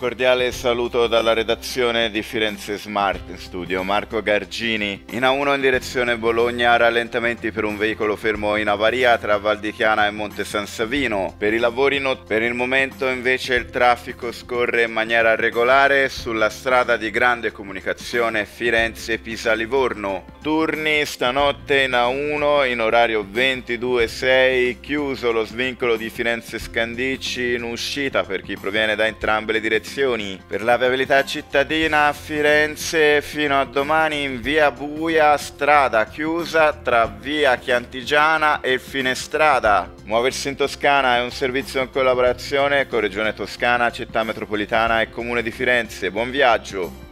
cordiale saluto dalla redazione di Firenze Smart in studio, Marco Gargini. In A1 in direzione Bologna, rallentamenti per un veicolo fermo in avaria tra Val di Chiana e Monte San Savino. Per i lavori not- per il momento invece il traffico scorre in maniera regolare sulla strada di grande comunicazione Firenze-Pisa-Livorno. Turni stanotte in A1 in orario 22.6, chiuso lo svincolo di Firenze Scandicci in uscita per chi proviene da entrambe le direzioni. Per la viabilità cittadina a Firenze fino a domani in via Buia, strada chiusa tra via Chiantigiana e Finestrada. Muoversi in Toscana è un servizio in collaborazione con Regione Toscana, Città Metropolitana e Comune di Firenze. Buon viaggio!